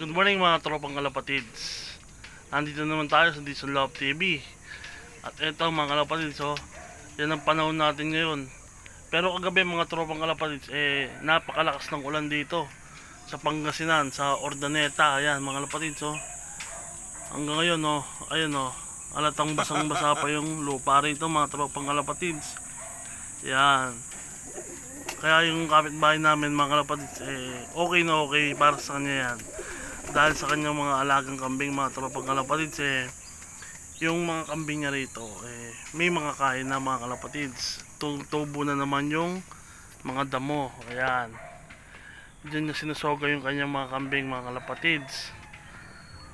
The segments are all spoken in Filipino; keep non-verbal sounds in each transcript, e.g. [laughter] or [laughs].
Good morning mga tropang kalapatids. Nandito naman tayo sa Dizon Love TV. At eto mga kalapatids, oh, yan ang panahon natin ngayon. Pero kagabi mga tropang kalapatids, eh, napakalakas ng ulan dito. Sa Pangasinan, sa Ordaneta, ayan mga kalapatids, oh. Hanggang ngayon, oh, ayun, oh, alatang basang-basa pa yung lupa rito mga tropang kalapatids. Yan. Kaya yung kapitbahay namin mga kalapatids, eh, okay na okay para sa kanya yan. Dahil sa kanyang mga alagang kambing, mga tropang kalapatids, eh, yung mga kambing niya rito, eh, may mga kain na mga kalapatids. Tu- Tubo na naman yung mga damo. Ayan. Diyan niya sinusoga yung kanyang mga kambing, mga kalapatids.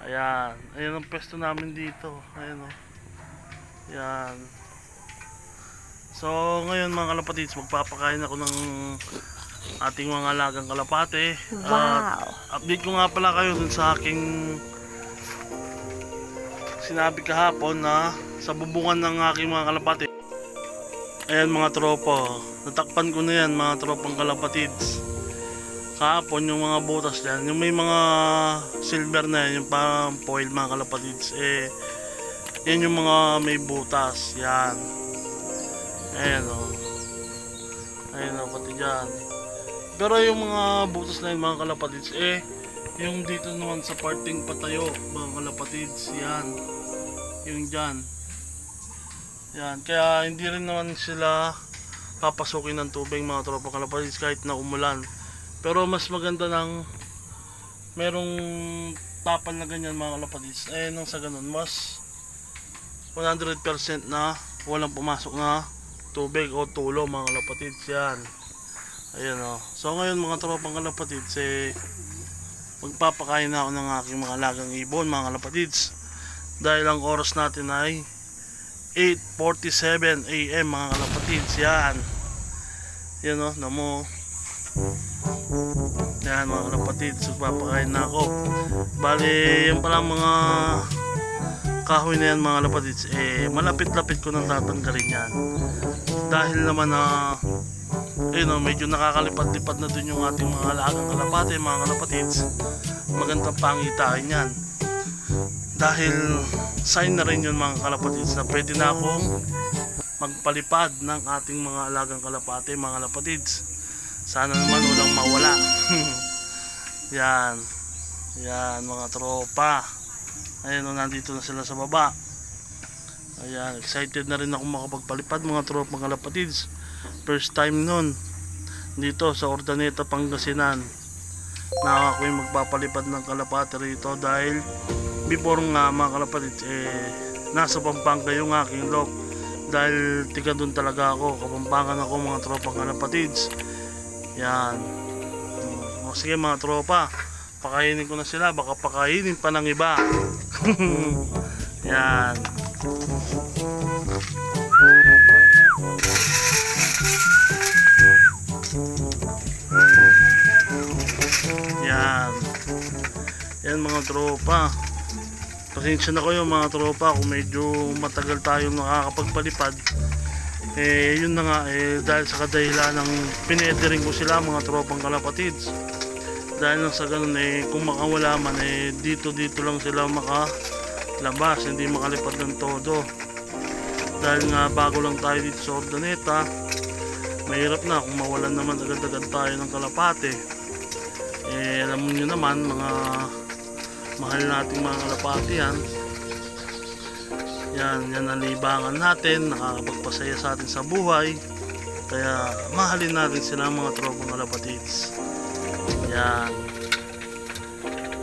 Ayan. Ayan ang pwesto namin dito. Ayan o. Ayan. So, ngayon mga kalapatids, magpapakain ako ng ating mga alagang kalapate. At Wow. update ko nga pala kayo dun sa aking sinabi kahapon na sa bubungan ng aking mga kalapate. Ayan mga tropa, natakpan ko na yan mga tropang kalapatids. Kahapon yung mga butas dyan, yung may mga silver na yan, yung parang foil mga kalapatids, eh, yan yung mga may butas, yan. Ayan o. Oh. Ayan o, pati dyan. Pero yung mga butas na yun mga kalapatids, eh, yung dito naman sa parting patayo, mga kalapatids, yan. Yung dyan. Yan, kaya hindi rin naman sila papasukin ng tubig mga tropa kalapatids kahit na umulan. Pero mas maganda ng merong tapal na ganyan mga kalapatids. Eh, nung sa ganun, mas 100% na walang pumasok na tubig o tulo mga kalapatids yan. Ayan o. So ngayon mga tropang kalapatids, eh, magpapakain na ako ng aking mga lagang ibon mga kalapatids. Dahil ang oras natin ay 8.47 AM mga kalapatids. Yan. Yan o, namo. Yan mga kalapatids, magpapakain na ako. Bali, yan palang mga kahoy na yan mga kalapatids. Eh, malapit-lapit ko nang tatanggalin yan. Dahil naman na eh no, medyo nakakalipad-lipad na dun yung ating mga alagang kalapate, mga kalapatids. Magandang pangitain yan. Dahil sign na rin yun mga kalapatids na pwede na akong magpalipad ng ating mga alagang kalapate, mga kalapatids. Sana naman walang mawala. [laughs] yan. Yan mga tropa. Ayun o, nandito na sila sa baba. Ayan, excited na rin ako makapagpalipad mga tropa mga kalapatids. First time nun dito sa Ordaneta, Pangasinan. Na ako yung magpapalipad ng kalapate rito dahil before nga mga kalapatids eh nasa Pampanga yung aking lock dahil tiga doon talaga ako. Kapampangan ako mga tropang kalapatids yan. O, sige mga tropa pakainin ko na sila. Baka pakainin pa ng iba. [laughs] Yan. Mga tropa. Pasensya na kayo mga tropa kung medyo matagal tayong nakakapagpalipad. Eh yun na nga eh dahil sa kadahilan ng pinedering ko sila mga tropang kalapatids. Dahil nang sa ganun eh kung makawala man eh dito dito lang sila makalabas, hindi makalipad ng todo. Dahil nga bago lang tayo dito sa Ordaneta, mahirap na kung mawalan naman agad-agad tayo ng kalapate eh alam niyo naman mga mahal nating mga kalapate yan. Yan, yan ang libangan natin. Nakakapagpasaya sa atin sa buhay. Kaya mahalin natin sila mga tropang kalapatids. Yan.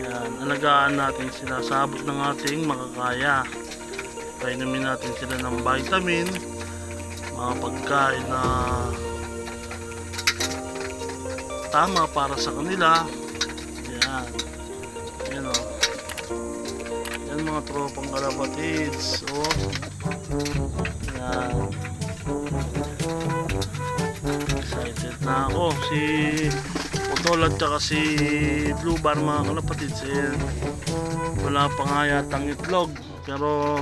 Yan, alagaan natin sila sa ng ating makakaya. Painumin natin sila ng vitamin mga pagkain na tama para sa kanila. Yan mga tropang kalapatids o yan. Excited na ako. Si Putol at saka si Blue Bar mga kalapatids eh, wala pa nga yatang itlog pero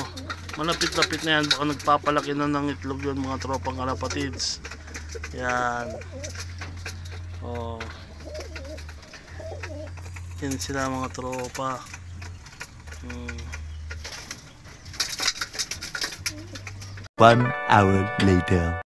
malapit-lapit na yan. Baka nagpapalaki na ng itlog yun mga tropang kalapatids. Yan. Oh. Yan sila mga tropa. Hmm. One hour later.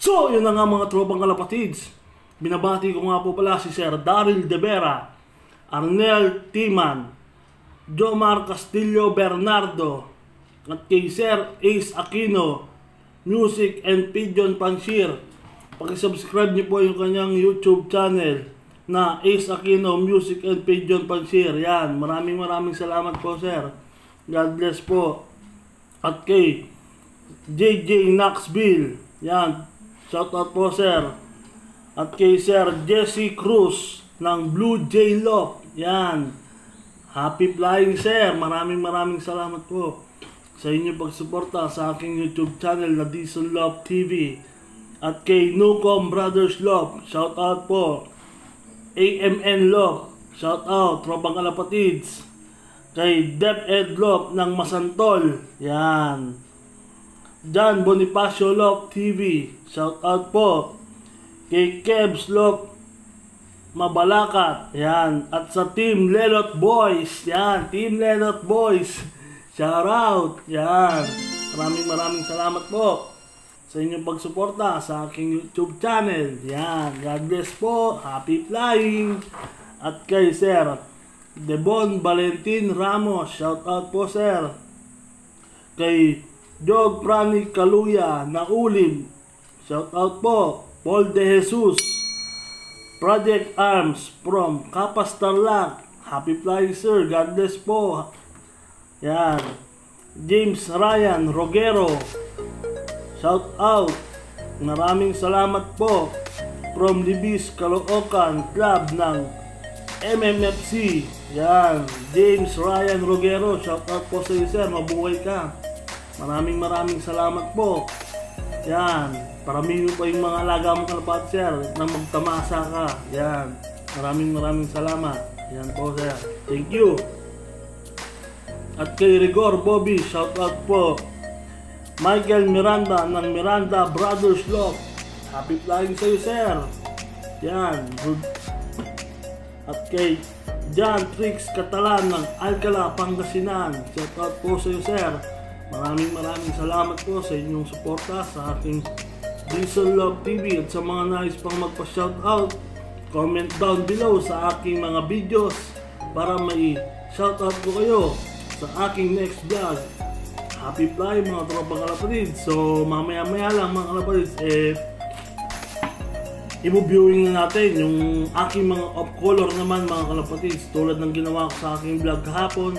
So, yun na nga mga tropang kalapatids. Binabati ko nga po pala si Sir Daryl De Vera, Arnel Timan, Jomar Castillo Bernardo, at kay Sir Ace Aquino, Music and Pigeon Panshir. Pakisubscribe niyo po yung kanyang YouTube channel na Ace Aquino Music and Pigeon Panshir. Yan, maraming maraming salamat po sir. God bless po. At kay JJ Knoxville. Yan. Shout out po sir. At kay Sir Jesse Cruz ng Blue Jay Lock. Yan. Happy flying sir. Maraming maraming salamat po sa inyong pagsuporta sa aking YouTube channel na Diesel Love TV. At kay Nucom Brothers Love. Shout out po. AMN Love. Shout out. Tropang Kalapatids. Kay Dep Ed Love ng Masantol. Yan. John Bonifacio Love TV. Shout out po. Kay Kebs Love Mabalakat. Yan. At sa Team Lelot Boys. Yan. Team Lelot Boys. Shout out. Yan. Maraming maraming salamat po sa inyong pagsuporta sa aking YouTube channel. Yan. God bless po. Happy flying. At kay Sir Devon Valentin Ramos. Shout out po sir. Kay Jog Prani Kaluya na ulim. Shout out po. Paul De Jesus. Project Arms from Kapas. Happy flying sir. God bless po. Yan. James Ryan Rogero. Shout out. Maraming salamat po. From Libis Caloocan Club ng MMFC. Yan. James Ryan Rogero. Shout out po sa iyo sir. Mabuhay ka. Maraming maraming salamat po. Yan. Paramihin pa yung mga alaga mo kalapat, sir, na magtamasa ka. Yan. Maraming maraming salamat. Yan po, sir. Thank you. At kay Rigor Bobby, shout out po. Michael Miranda ng Miranda Brothers Love. Happy flying sa iyo, sir. Yan. Good. At kay John Trix Catalan ng Alcala, Pangasinan. Shout out po sa iyo, sir. Maraming maraming salamat po sa inyong suporta sa ating Diesel Love TV at sa mga nais pang magpa-shoutout, comment down below sa aking mga videos para may shoutout ko kayo sa aking next vlog. Happy fly mga tropang kalapatid. So mamaya maya lang mga kalapatid eh i-viewing na natin yung aking mga off color naman mga kalapatids tulad ng ginawa ko sa aking vlog kahapon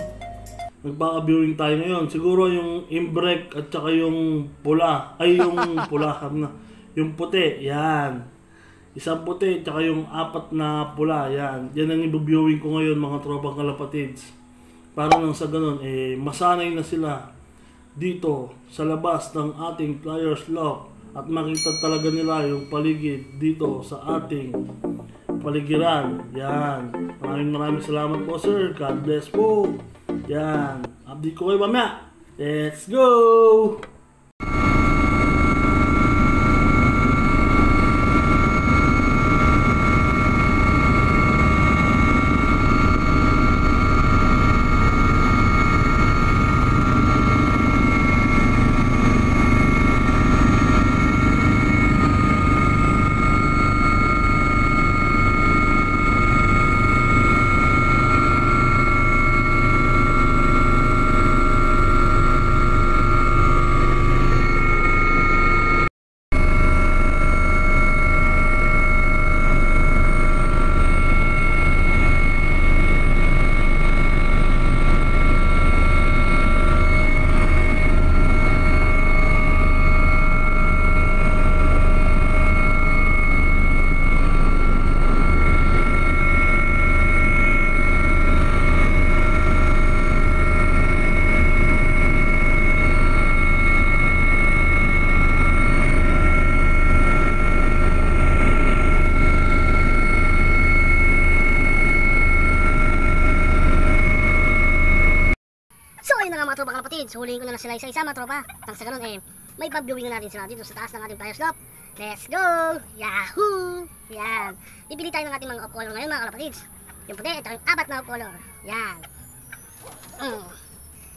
nagpaka-viewing tayo ngayon siguro yung imbrek at saka yung pula ay yung pula [laughs] na yung puti yan isang puti at saka yung apat na pula yan yan ang i-viewing ko ngayon mga tropang kalapatids para nang sa ganun eh masanay na sila dito sa labas ng ating Flyers Lock at makita talaga nila yung paligid dito sa ating paligiran. Yan. Maraming maraming salamat po sir. God bless po. Yan. Update ko kayo mamaya. Let's go! Huliin ko na lang sila isa-isa mga tropa. Nang sa ganun eh, may pag-viewing na natin sila dito sa taas ng ating fire slope. Let's go! Yahoo! Yan. Pipili tayo ng ating mga off-color ngayon mga kalapatids. Yung puti, ito yung apat na off-color. Yan. Mm.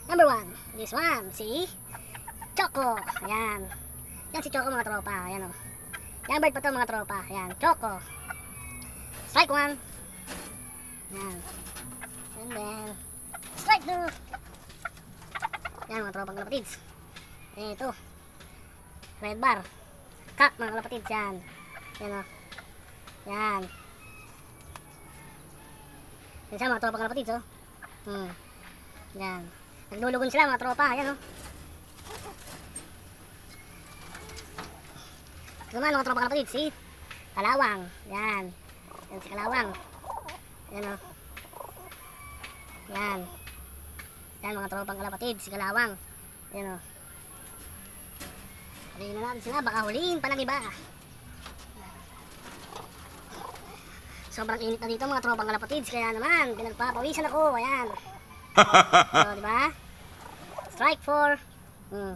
Number one, this one, si Choco. Ayan. Yan si Choco mga tropa. Ayan o. Yan bird pa to mga tropa. Ayan, Choco. Strike one. Ayan. And then, strike two. Yan mga tropang kalapatids. Eh, ito. Red bar. Kak mga kalapatids. Yan. Yan o. Yan. Yan siya mga tropang kalapatids oh. Hmm. Yan. Naglulugon sila mga tropa. Ayan o. Ito naman mga tropang kalapatids. Si Kalawang. Yan. Yan si Kalawang. Yan o. Yan. Yan mga tropang kalapatid, si Kalawang. Yan o. Huliin na natin sila, baka huliin pa ng iba. Sobrang init na dito mga tropang kalapatids, kaya naman, pinagpapawisan ako, ayan. so, [laughs] di ba? Strike 4. Hmm.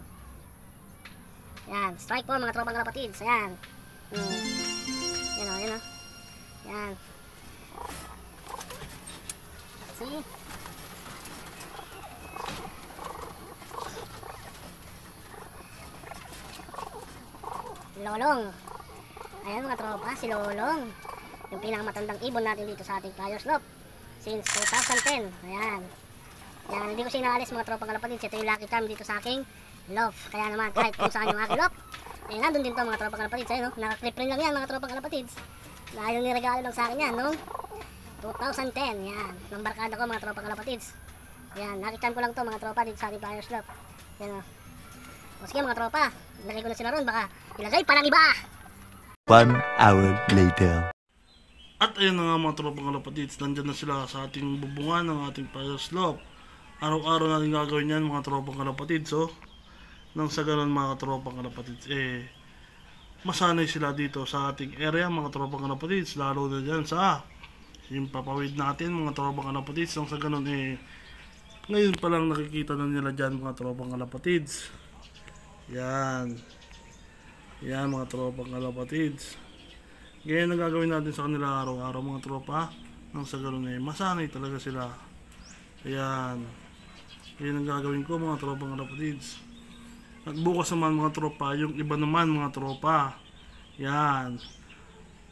Yan, strike 4 mga tropang kalapatids, ayan. Hmm. Yan o, yan o. Yan. See? Lolong. Ayan mga tropa, si Lolong. Yung pinakamatandang ibon natin dito sa ating fire slope. Since 2010. Ayan. Yan, hindi ko siya inaalis mga tropang kalapatids. Ito yung lucky charm dito sa aking loft. Kaya naman, kahit kung saan yung aking loft. Eh, nandun din to mga tropang kalapatids. Ayun, no? Nakaklip rin lang yan mga tropang kalapatids. Dahil niregalo lang sa akin yan, no? 2010, yan. Ng barkada ko mga tropang kalapatids. Yan, charm ko lang to mga tropa dito sa ating fire slope. Yan, o. O sige mga tropa, ilagay ko na sila ron, baka ilagay pa ng iba. One hour later. At ayun na nga mga tropang kalapatids, nandyan na sila sa ating bubungan ng ating fire slope. Araw-araw natin gagawin yan mga tropang kalapatids, oh. Nang sa ganun mga tropang kalapatids, eh, masanay sila dito sa ating area mga tropang kalapatids, lalo na dyan sa yung papawid natin mga tropang kalapatids, nang sa ganun eh, ngayon pa lang nakikita na nila dyan mga tropang kalapatids. Yan. Yan mga tropang kalapatids. Ganyan ang gagawin natin sa kanila araw-araw mga tropa. Nang sa ganun eh, masanay talaga sila. Ayan. Ganyan ang gagawin ko mga tropang kalapatids. At bukas naman mga tropa, yung iba naman mga tropa. Yan.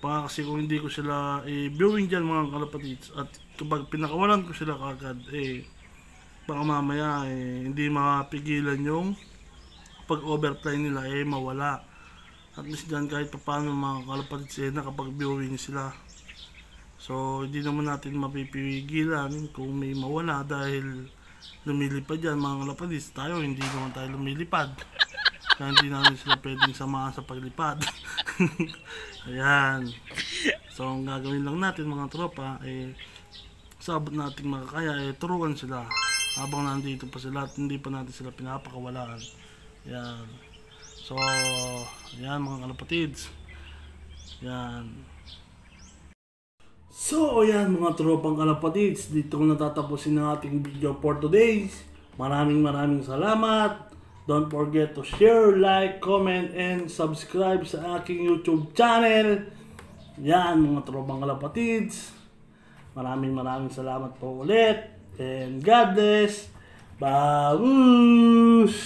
Pa kasi kung hindi ko sila eh, viewing dyan mga kalapatids at kapag pinakawalan ko sila kagad eh baka mamaya eh, hindi mapigilan yung pag overfly nila eh mawala. At least dyan kahit pa paano mga kalapatids eh nakapag viewing sila. So hindi naman natin mapipigilan kung may mawala dahil lumilipad yan mga kalapatids tayo hindi naman tayo lumilipad. Kaya hindi namin sila pwedeng samahan sa paglipad. [laughs] Ayan. So ang gagawin lang natin mga tropa eh sabot nating makakaya eh turuan sila habang nandito pa sila at hindi pa natin sila pinapakawalaan yan so yan mga kalapatids yan So, ayan mga tropang kalapatids, dito ko natatapusin ang ating video for today. Maraming maraming salamat. Don't forget to share, like, comment, and subscribe sa aking YouTube channel. Yan mga tropang kalapatids. Maraming maraming salamat po ulit. And God bless. Babush!